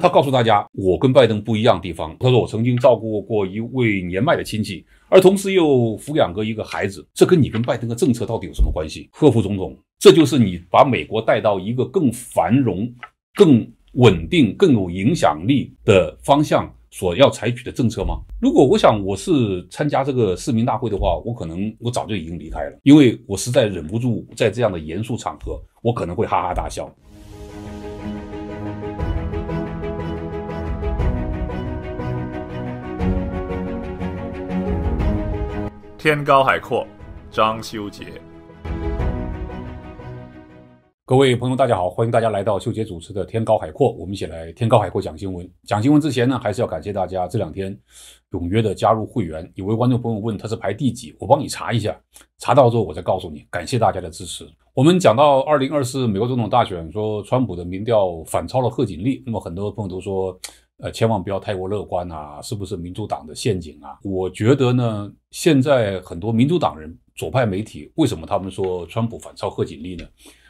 他告诉大家，我跟拜登不一样的地方。他说我曾经照顾过一位年迈的亲戚，而同时又抚养过一个孩子，这跟你跟拜登的政策到底有什么关系？贺副总统，这就是你把美国带到一个更繁荣、更稳定、更有影响力的方向所要采取的政策吗？如果我想我是参加这个市民大会的话，我可能我早就已经离开了，因为我实在忍不住在这样的严肃场合，我可能会哈哈大笑。天高海阔，张修杰。各位朋友，大家好，欢迎大家来到修杰主持的《天高海阔》，我们一起来天高海阔讲新闻。讲新闻之前呢，还是要感谢大家这两天踊跃的加入会员。有位观众朋友问他是排第几，我帮你查一下，查到之后我再告诉你。感谢大家的支持。我们讲到二零二四美国总统大选，说川普的民调反超了贺锦丽，那么很多朋友都说。呃，千万不要太过乐观啊！是不是民主党的陷阱啊？我觉得呢，现在很多民主党人、左派媒体，为什么他们说川普反超贺锦丽呢？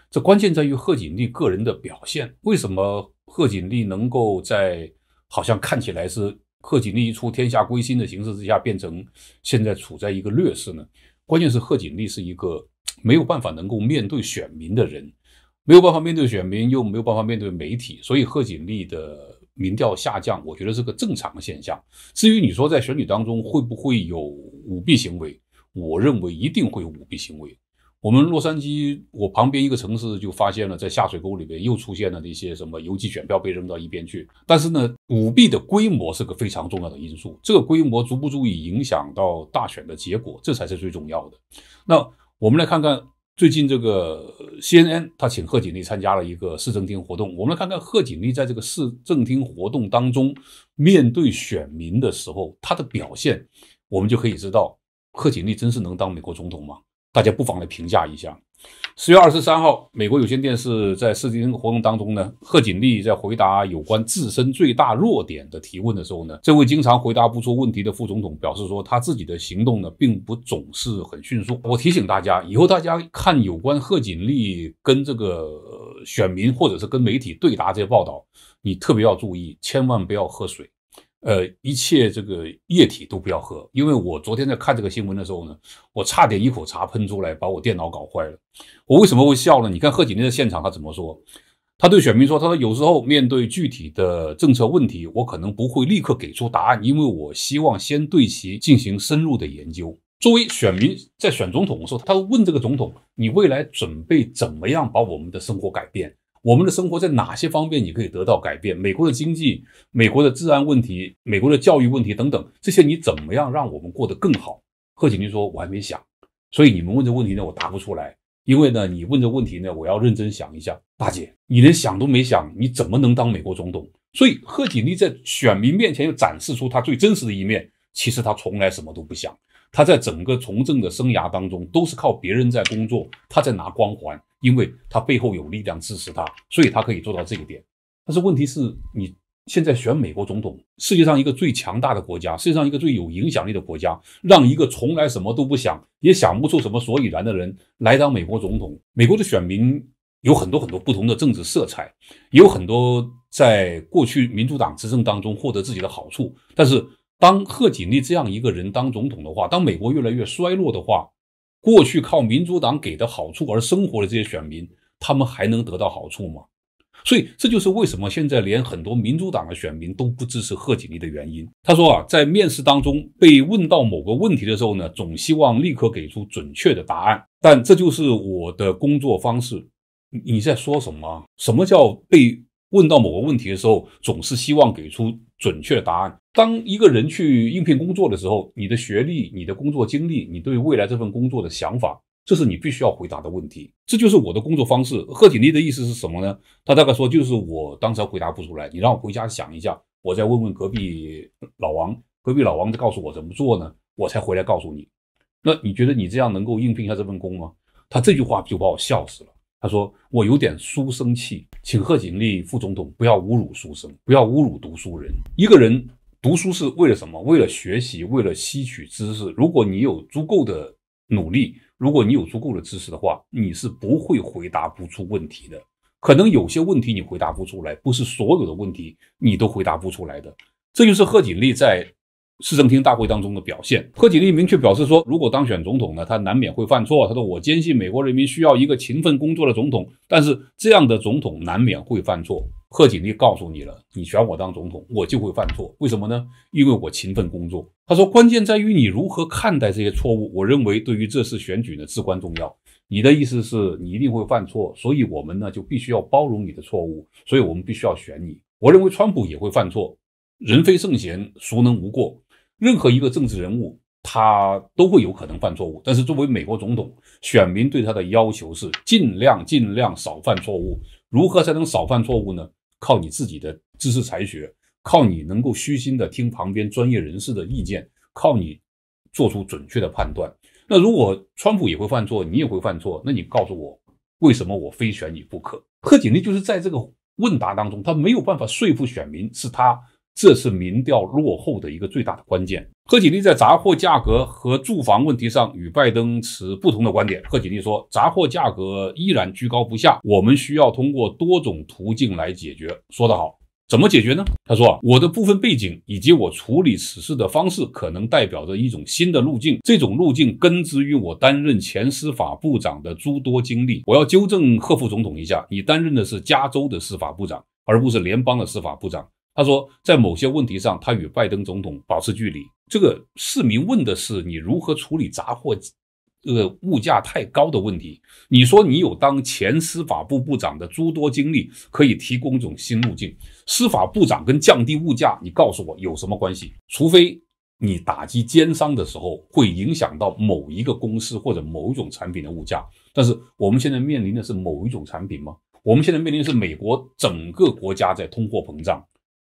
这关键在于贺锦丽个人的表现。为什么贺锦丽能够在好像看起来是贺锦丽一出天下归心的形势之下，变成现在处在一个劣势呢？关键是贺锦丽是一个没有办法能够面对选民的人，没有办法面对选民，又没有办法面对媒体，所以贺锦丽的。民调下降，我觉得是个正常的现象。至于你说在选举当中会不会有舞弊行为，我认为一定会有舞弊行为。我们洛杉矶，我旁边一个城市就发现了，在下水沟里边又出现了那些什么邮寄选票被扔到一边去。但是呢，舞弊的规模是个非常重要的因素，这个规模足不足以影响到大选的结果，这才是最重要的。那我们来看看。最近这个 CNN 他请贺锦丽参加了一个市政厅活动，我们来看看贺锦丽在这个市政厅活动当中面对选民的时候，他的表现，我们就可以知道贺锦丽真是能当美国总统吗？大家不妨来评价一下。十月二十三号，美国有线电视在世纪活动当中呢，贺锦丽在回答有关自身最大弱点的提问的时候呢，这位经常回答不出问题的副总统表示说，他自己的行动呢，并不总是很迅速。我提醒大家，以后大家看有关贺锦丽跟这个选民或者是跟媒体对答这些报道，你特别要注意，千万不要喝水。呃，一切这个液体都不要喝，因为我昨天在看这个新闻的时候呢，我差点一口茶喷出来，把我电脑搞坏了。我为什么会笑呢？你看贺锦丽的现场他怎么说？他对选民说：“他说有时候面对具体的政策问题，我可能不会立刻给出答案，因为我希望先对其进行深入的研究。”作为选民在选总统的时候，他问这个总统：“你未来准备怎么样把我们的生活改变？”我们的生活在哪些方面你可以得到改变？美国的经济、美国的治安问题、美国的教育问题等等，这些你怎么样让我们过得更好？贺锦丽说：“我还没想，所以你们问这问题呢，我答不出来。因为呢，你问这问题呢，我要认真想一下。大姐，你连想都没想，你怎么能当美国总统？所以贺锦丽在选民面前又展示出她最真实的一面。其实她从来什么都不想，他在整个从政的生涯当中都是靠别人在工作，他在拿光环。”因为他背后有力量支持他，所以他可以做到这一点。但是问题是，你现在选美国总统，世界上一个最强大的国家，世界上一个最有影响力的国家，让一个从来什么都不想，也想不出什么所以然的人来当美国总统。美国的选民有很多很多不同的政治色彩，也有很多在过去民主党执政当中获得自己的好处。但是，当贺锦丽这样一个人当总统的话，当美国越来越衰落的话，过去靠民主党给的好处而生活的这些选民，他们还能得到好处吗？所以这就是为什么现在连很多民主党的选民都不支持贺锦丽的原因。他说啊，在面试当中被问到某个问题的时候呢，总希望立刻给出准确的答案。但这就是我的工作方式。你在说什么？什么叫被问到某个问题的时候，总是希望给出准确答案？当一个人去应聘工作的时候，你的学历、你的工作经历、你对未来这份工作的想法，这是你必须要回答的问题。这就是我的工作方式。贺锦丽的意思是什么呢？他大概说就是我当时回答不出来，你让我回家想一下，我再问问隔壁老王，隔壁老王再告诉我怎么做呢？我才回来告诉你。那你觉得你这样能够应聘一下这份工吗？他这句话就把我笑死了。他说我有点书生气，请贺锦丽副总统不要侮辱书生，不要侮辱读书人。一个人。读书是为了什么？为了学习，为了吸取知识。如果你有足够的努力，如果你有足够的知识的话，你是不会回答不出问题的。可能有些问题你回答不出来，不是所有的问题你都回答不出来的。这就是贺锦丽在市政厅大会当中的表现。贺锦丽明确表示说，如果当选总统呢，他难免会犯错。他说：“我坚信美国人民需要一个勤奋工作的总统，但是这样的总统难免会犯错。”贺锦丽告诉你了，你选我当总统，我就会犯错。为什么呢？因为我勤奋工作。他说，关键在于你如何看待这些错误。我认为，对于这次选举呢，至关重要。你的意思是你一定会犯错，所以我们呢就必须要包容你的错误，所以我们必须要选你。我认为川普也会犯错，人非圣贤，孰能无过？任何一个政治人物，他都会有可能犯错误。但是作为美国总统，选民对他的要求是尽量尽量少犯错误。如何才能少犯错误呢？靠你自己的知识才学，靠你能够虚心的听旁边专业人士的意见，靠你做出准确的判断。那如果川普也会犯错，你也会犯错，那你告诉我，为什么我非选你不可？贺锦丽就是在这个问答当中，他没有办法说服选民，是他这是民调落后的一个最大的关键。贺锦丽在杂货价格和住房问题上与拜登持不同的观点。贺锦丽说，杂货价格依然居高不下，我们需要通过多种途径来解决。说得好，怎么解决呢？他说，我的部分背景以及我处理此事的方式，可能代表着一种新的路径。这种路径根植于我担任前司法部长的诸多经历。我要纠正贺副总统一下，你担任的是加州的司法部长，而不是联邦的司法部长。他说，在某些问题上，他与拜登总统保持距离。这个市民问的是你如何处理杂货，这个物价太高的问题。你说你有当前司法部部长的诸多经历，可以提供一种新路径。司法部长跟降低物价，你告诉我有什么关系？除非你打击奸商的时候会影响到某一个公司或者某一种产品的物价。但是我们现在面临的是某一种产品吗？我们现在面临的是美国整个国家在通货膨胀。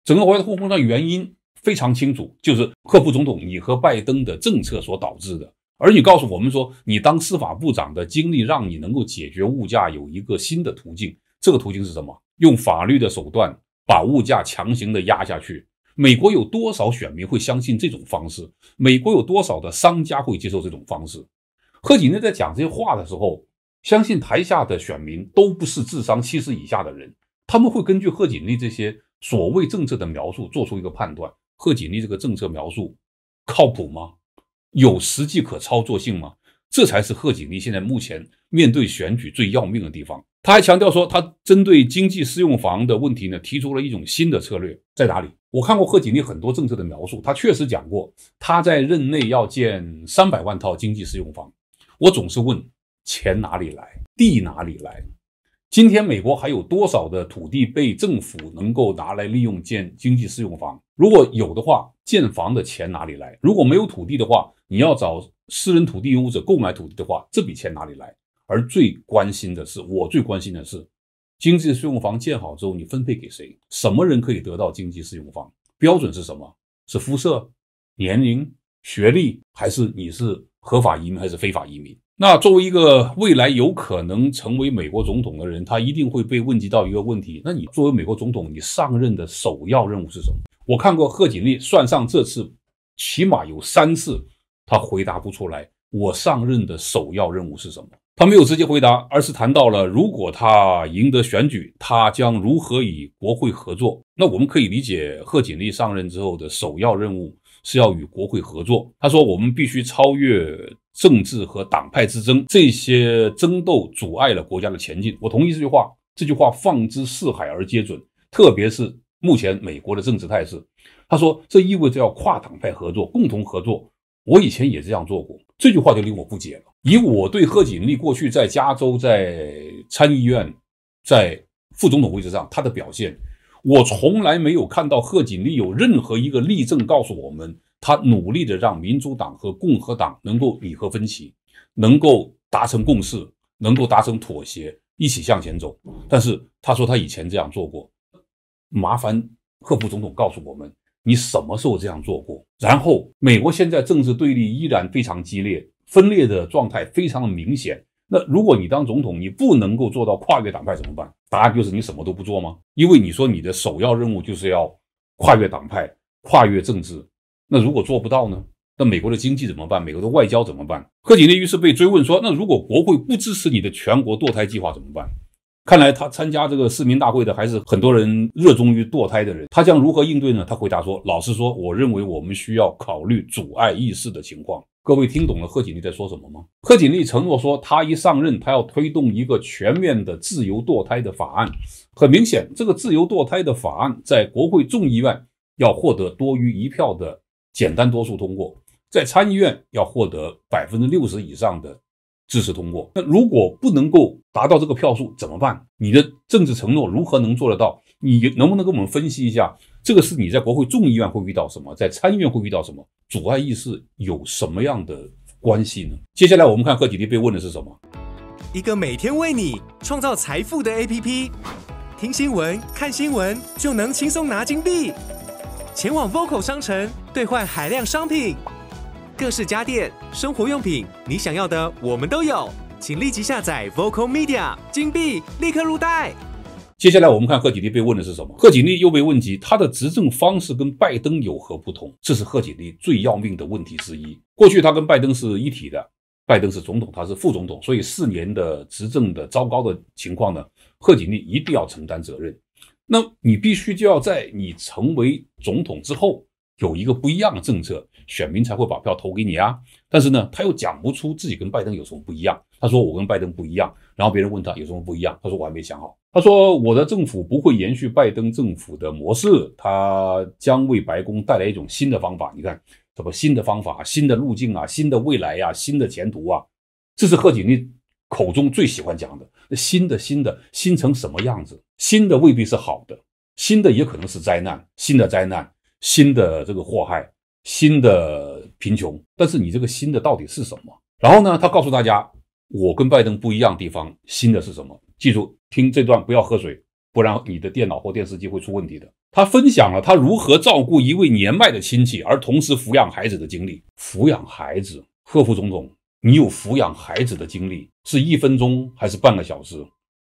整个国家的通货膨胀原因非常清楚，就是克副总统你和拜登的政策所导致的。而你告诉我们说，你当司法部长的经历让你能够解决物价有一个新的途径，这个途径是什么？用法律的手段把物价强行的压下去。美国有多少选民会相信这种方式？美国有多少的商家会接受这种方式？贺锦丽在讲这些话的时候，相信台下的选民都不是智商七十以下的人，他们会根据贺锦丽这些。所谓政策的描述，做出一个判断：贺锦丽这个政策描述靠谱吗？有实际可操作性吗？这才是贺锦丽现在目前面对选举最要命的地方。他还强调说，他针对经济适用房的问题呢，提出了一种新的策略，在哪里？我看过贺锦丽很多政策的描述，他确实讲过他在任内要建三百万套经济适用房。我总是问：钱哪里来？地哪里来？今天美国还有多少的土地被政府能够拿来利用建经济适用房？如果有的话，建房的钱哪里来？如果没有土地的话，你要找私人土地拥有者购买土地的话，这笔钱哪里来？而最关心的是，我最关心的是，经济适用房建好之后，你分配给谁？什么人可以得到经济适用房？标准是什么？是肤色、年龄、学历，还是你是合法移民还是非法移民？那作为一个未来有可能成为美国总统的人，他一定会被问及到一个问题：那你作为美国总统，你上任的首要任务是什么？我看过贺锦丽算上这次，起码有三次他回答不出来。我上任的首要任务是什么？他没有直接回答，而是谈到了如果他赢得选举，他将如何与国会合作。那我们可以理解，贺锦丽上任之后的首要任务是要与国会合作。他说：“我们必须超越。”政治和党派之争，这些争斗阻碍了国家的前进。我同意这句话，这句话放之四海而皆准。特别是目前美国的政治态势，他说这意味着要跨党派合作，共同合作。我以前也这样做过，这句话就令我不解了。以我对贺锦丽过去在加州、在参议院、在副总统位置上他的表现，我从来没有看到贺锦丽有任何一个例证告诉我们。他努力的让民主党和共和党能够理合分歧，能够达成共识，能够达成妥协，一起向前走。但是他说他以前这样做过，麻烦赫普总统告诉我们，你什么时候这样做过？然后美国现在政治对立依然非常激烈，分裂的状态非常的明显。那如果你当总统，你不能够做到跨越党派怎么办？答案就是你什么都不做吗？因为你说你的首要任务就是要跨越党派，跨越政治。那如果做不到呢？那美国的经济怎么办？美国的外交怎么办？贺锦丽于是被追问说：“那如果国会不支持你的全国堕胎计划怎么办？”看来他参加这个市民大会的还是很多人热衷于堕胎的人。他将如何应对呢？他回答说：“老实说，我认为我们需要考虑阻碍议事的情况。”各位听懂了贺锦丽在说什么吗？贺锦丽承诺说，他一上任，他要推动一个全面的自由堕胎的法案。很明显，这个自由堕胎的法案在国会众议院要获得多于一票的简单多数通过，在参议院要获得百分之六十以上的。支持通过。那如果不能够达到这个票数怎么办？你的政治承诺如何能做得到？你能不能给我们分析一下？这个是你在国会众议院会遇到什么，在参议院会遇到什么？阻碍意识有什么样的关系呢？接下来我们看贺锦丽被问的是什么？一个每天为你创造财富的 APP，听新闻、看新闻就能轻松拿金币。前往 Vocal 商城兑换海量商品。各式家电、生活用品，你想要的我们都有，请立即下载 Vocal Media，金币立刻入袋。接下来我们看贺锦丽被问的是什么？贺锦丽又被问及她的执政方式跟拜登有何不同？这是贺锦丽最要命的问题之一。过去她跟拜登是一体的，拜登是总统，她是副总统，所以四年的执政的糟糕的情况呢，贺锦丽一定要承担责任。那你必须就要在你成为总统之后。有一个不一样的政策，选民才会把票投给你啊。但是呢，他又讲不出自己跟拜登有什么不一样。他说我跟拜登不一样，然后别人问他有什么不一样，他说我还没想好。他说我的政府不会延续拜登政府的模式，他将为白宫带来一种新的方法。你看什么新的方法、新的路径啊、新的未来呀、新的前途啊，这是贺锦丽口中最喜欢讲的。那新的新的新成什么样子？新的未必是好的，新的也可能是灾难，新的灾难。新的这个祸害，新的贫穷，但是你这个新的到底是什么？然后呢，他告诉大家，我跟拜登不一样地方，新的是什么？记住，听这段不要喝水，不然你的电脑或电视机会出问题的。他分享了他如何照顾一位年迈的亲戚，而同时抚养孩子的经历。抚养孩子，贺副总统，你有抚养孩子的经历，是一分钟还是半个小时？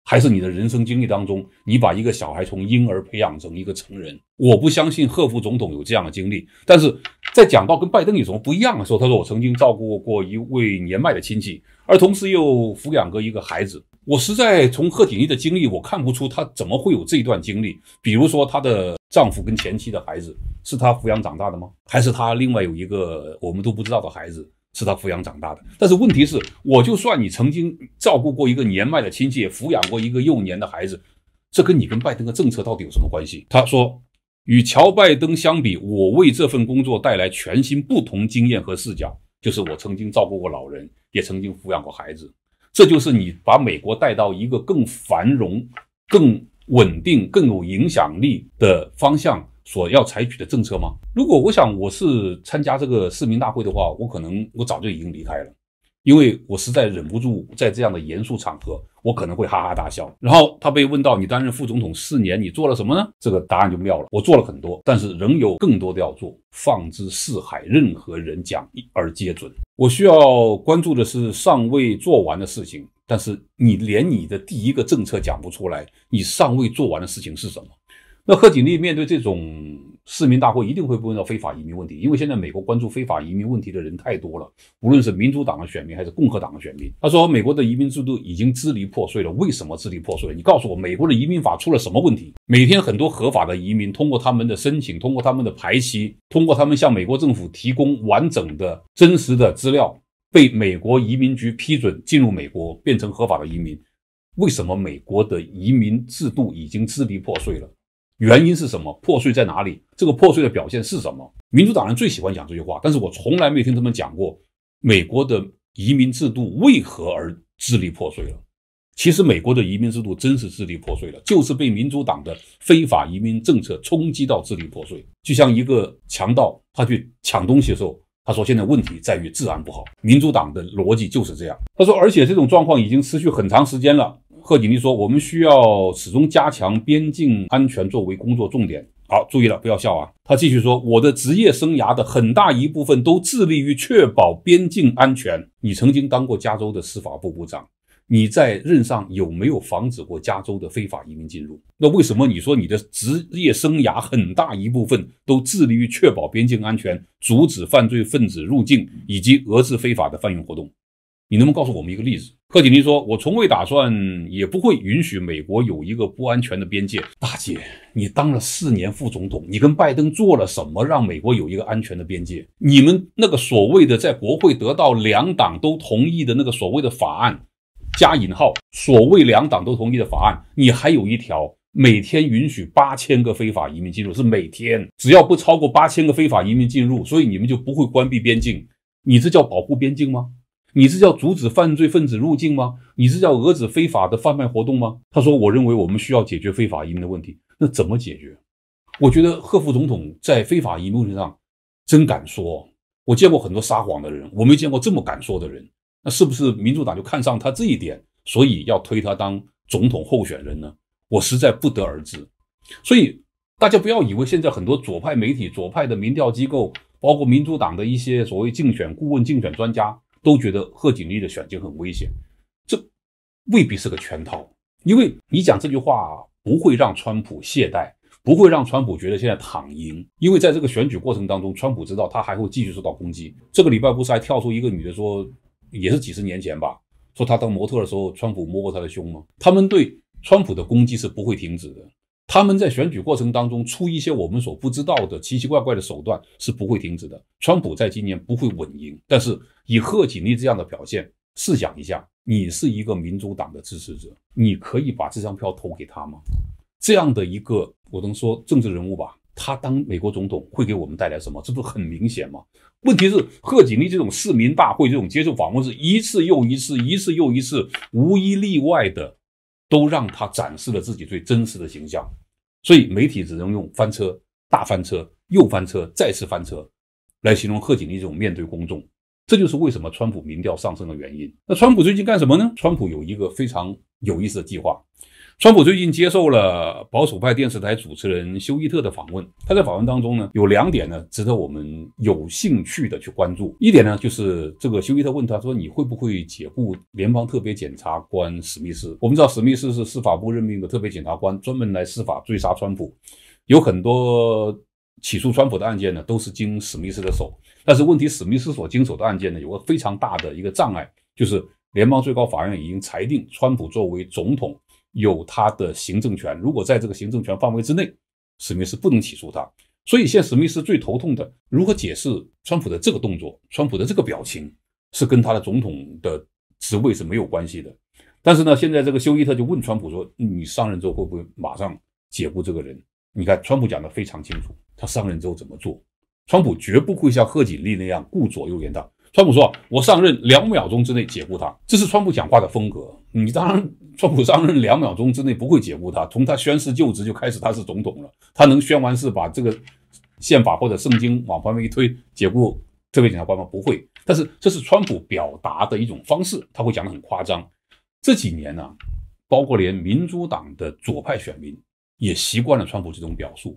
还是你的人生经历当中，你把一个小孩从婴儿培养成一个成人，我不相信贺副总统有这样的经历。但是在讲到跟拜登有什么不一样的时候，他说我曾经照顾过一位年迈的亲戚，而同时又抚养过一个孩子。我实在从贺锦丽的经历，我看不出她怎么会有这段经历。比如说，她的丈夫跟前妻的孩子是她抚养长大的吗？还是她另外有一个我们都不知道的孩子？是他抚养长大的，但是问题是，我就算你曾经照顾过一个年迈的亲戚，抚养过一个幼年的孩子，这跟你跟拜登的政策到底有什么关系？他说，与乔拜登相比，我为这份工作带来全新不同经验和视角，就是我曾经照顾过老人，也曾经抚养过孩子，这就是你把美国带到一个更繁荣、更稳定、更有影响力的方向。所要采取的政策吗？如果我想我是参加这个市民大会的话，我可能我早就已经离开了，因为我实在忍不住在这样的严肃场合，我可能会哈哈大笑。然后他被问到你担任副总统四年，你做了什么呢？这个答案就妙了，我做了很多，但是仍有更多的要做。放之四海，任何人讲一而皆准。我需要关注的是尚未做完的事情，但是你连你的第一个政策讲不出来，你尚未做完的事情是什么？那贺锦丽面对这种市民大会，一定会问到非法移民问题，因为现在美国关注非法移民问题的人太多了，无论是民主党的选民还是共和党的选民。他说，美国的移民制度已经支离破碎了，为什么支离破碎？你告诉我，美国的移民法出了什么问题？每天很多合法的移民通过他们的申请，通过他们的排期，通过他们向美国政府提供完整的真实的资料，被美国移民局批准进入美国，变成合法的移民。为什么美国的移民制度已经支离破碎了？原因是什么？破碎在哪里？这个破碎的表现是什么？民主党人最喜欢讲这句话，但是我从来没听他们讲过美国的移民制度为何而支离破碎了。其实美国的移民制度真是支离破碎了，就是被民主党的非法移民政策冲击到支离破碎。就像一个强盗，他去抢东西的时候，他说现在问题在于治安不好。民主党的逻辑就是这样。他说，而且这种状况已经持续很长时间了。贺锦丽说：“我们需要始终加强边境安全作为工作重点。”好，注意了，不要笑啊！他继续说：“我的职业生涯的很大一部分都致力于确保边境安全。你曾经当过加州的司法部部长，你在任上有没有防止过加州的非法移民进入？那为什么你说你的职业生涯很大一部分都致力于确保边境安全，阻止犯罪分子入境以及遏制非法的贩运活动？”你能不能告诉我们一个例子？贺锦丽说：“我从未打算，也不会允许美国有一个不安全的边界。”大姐，你当了四年副总统，你跟拜登做了什么，让美国有一个安全的边界？你们那个所谓的在国会得到两党都同意的那个所谓的法案，加引号，所谓两党都同意的法案，你还有一条，每天允许八千个非法移民进入，是每天，只要不超过八千个非法移民进入，所以你们就不会关闭边境。你这叫保护边境吗？你是叫阻止犯罪分子入境吗？你是叫遏制非法的贩卖活动吗？他说：“我认为我们需要解决非法移民的问题。那怎么解决？我觉得赫副总统在非法移民问题上真敢说。我见过很多撒谎的人，我没见过这么敢说的人。那是不是民主党就看上他这一点，所以要推他当总统候选人呢？我实在不得而知。所以大家不要以为现在很多左派媒体、左派的民调机构，包括民主党的一些所谓竞选顾问、竞选专家。”都觉得贺锦丽的选情很危险，这未必是个圈套，因为你讲这句话不会让川普懈怠，不会让川普觉得现在躺赢，因为在这个选举过程当中，川普知道他还会继续受到攻击。这个礼拜不是还跳出一个女的说，也是几十年前吧，说她当模特的时候，川普摸过她的胸吗？他们对川普的攻击是不会停止的。他们在选举过程当中出一些我们所不知道的奇奇怪怪的手段是不会停止的。川普在今年不会稳赢，但是以贺锦丽这样的表现，试想一下，你是一个民主党的支持者，你可以把这张票投给他吗？这样的一个我能说政治人物吧，他当美国总统会给我们带来什么？这不是很明显吗？问题是贺锦丽这种市民大会这种接受访问是一次又一次，一次又一次，无一例外的。都让他展示了自己最真实的形象，所以媒体只能用翻车、大翻车、又翻车、再次翻车来形容贺锦丽这种面对公众。这就是为什么川普民调上升的原因。那川普最近干什么呢？川普有一个非常有意思的计划。川普最近接受了保守派电视台主持人休伊特的访问。他在访问当中呢，有两点呢，值得我们有兴趣的去关注。一点呢，就是这个休伊特问他说：“你会不会解雇联邦特别检察官史密斯？”我们知道史密斯是司法部任命的特别检察官，专门来司法追杀川普。有很多起诉川普的案件呢，都是经史密斯的手。但是问题，史密斯所经手的案件呢，有个非常大的一个障碍，就是联邦最高法院已经裁定川普作为总统。有他的行政权，如果在这个行政权范围之内，史密斯不能起诉他。所以现史密斯最头痛的，如何解释川普的这个动作，川普的这个表情是跟他的总统的职位是没有关系的。但是呢，现在这个休伊特就问川普说：“你上任之后会不会马上解雇这个人？”你看，川普讲的非常清楚，他上任之后怎么做？川普绝不会像贺锦丽那样顾左右言他。川普说：“我上任两秒钟之内解雇他，这是川普讲话的风格。你当然，川普上任两秒钟之内不会解雇他。从他宣誓就职就开始，他是总统了，他能宣完誓把这个宪法或者圣经往旁边一推，解雇特别检察官吗？不会。但是这是川普表达的一种方式，他会讲得很夸张。这几年呢，包括连民主党的左派选民也习惯了川普这种表述。”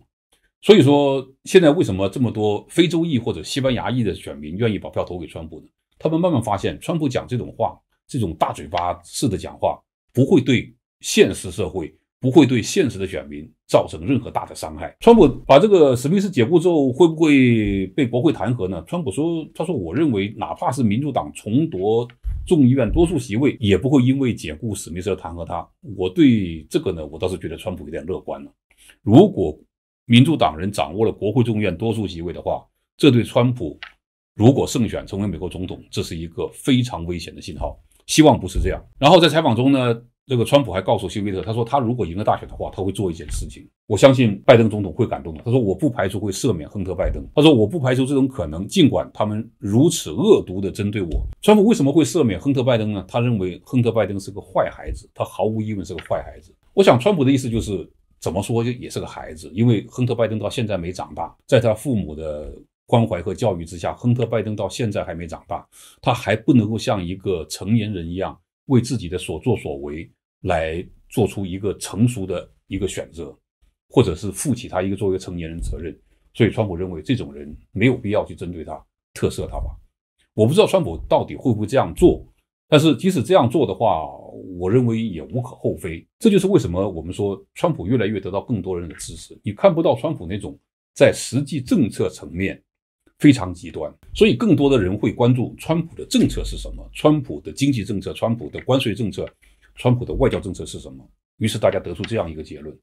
所以说，现在为什么这么多非洲裔或者西班牙裔的选民愿意把票投给川普呢？他们慢慢发现，川普讲这种话，这种大嘴巴式的讲话，不会对现实社会，不会对现实的选民造成任何大的伤害。川普把这个史密斯解雇之后，会不会被国会弹劾呢？川普说：“他说，我认为，哪怕是民主党重夺众议院多数席位，也不会因为解雇史密斯而弹劾他。我对这个呢，我倒是觉得川普有点乐观了。如果。”民主党人掌握了国会众院多数席位的话，这对川普如果胜选成为美国总统，这是一个非常危险的信号。希望不是这样。然后在采访中呢，这个川普还告诉辛维特，他说他如果赢了大选的话，他会做一件事情。我相信拜登总统会感动的。他说我不排除会赦免亨特拜登。他说我不排除这种可能，尽管他们如此恶毒的针对我。川普为什么会赦免亨特拜登呢？他认为亨特拜登是个坏孩子，他毫无疑问是个坏孩子。我想川普的意思就是。怎么说就也是个孩子，因为亨特拜登到现在没长大，在他父母的关怀和教育之下，亨特拜登到现在还没长大，他还不能够像一个成年人一样为自己的所作所为来做出一个成熟的一个选择，或者是负起他一个作为成年人责任。所以川普认为这种人没有必要去针对他，特赦他吧。我不知道川普到底会不会这样做。但是即使这样做的话，我认为也无可厚非。这就是为什么我们说川普越来越得到更多人的支持。你看不到川普那种在实际政策层面非常极端。所以更多的人会关注川普的政策是什么，川普的经济政策、川普的关税政策、川普的外交政策是什么。于是大家得出这样一个结论：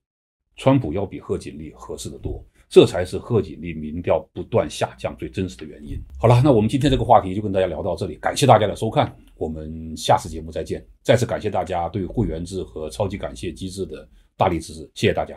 川普要比贺锦丽合适的多。这才是贺锦丽民调不断下降最真实的原因。好了，那我们今天这个话题就跟大家聊到这里，感谢大家的收看，我们下次节目再见。再次感谢大家对会员制和超级感谢机制的大力支持，谢谢大家。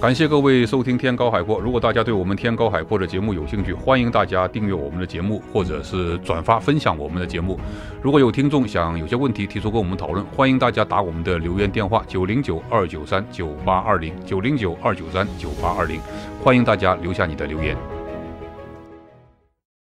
感谢各位收听《天高海阔》。如果大家对我们《天高海阔》的节目有兴趣，欢迎大家订阅我们的节目，或者是转发分享我们的节目。如果有听众想有些问题提出跟我们讨论，欢迎大家打我们的留言电话：九零九二九三九八二零九零九二九三九八二零。欢迎大家留下你的留言。